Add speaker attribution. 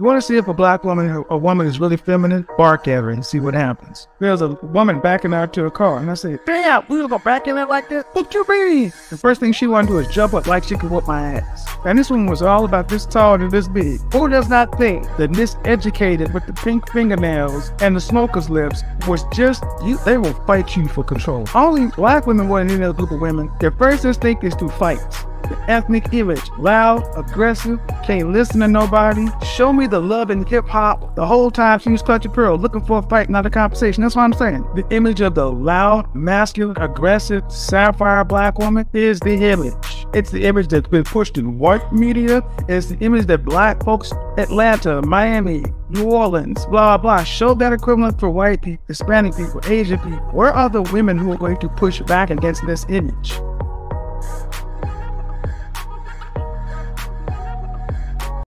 Speaker 1: You want to see if a black woman, a woman is really feminine? Bark at her and see what happens. There's a woman backing out to a car, and I said, "Damn, we gonna back in it like this? What you mean?" The first thing she wanted to do is jump up like she could whoop my ass. And this one was all about this tall and this big. Who does not think that this educated with the pink fingernails and the smoker's lips was just you? They will fight you for control. Only black women than any other group of women. Their first instinct is to fight ethnic image. Loud, aggressive, can't listen to nobody. Show me the Love & Hip Hop. The whole time she was clutching pearl, looking for a fight, not a conversation. That's what I'm saying. The image of the loud, masculine, aggressive, sapphire black woman is the image. It's the image that's been pushed in white media. It's the image that black folks, Atlanta, Miami, New Orleans, blah, blah, show that equivalent for white people, Hispanic people, Asian people. Where are the women who are going to push back against this image?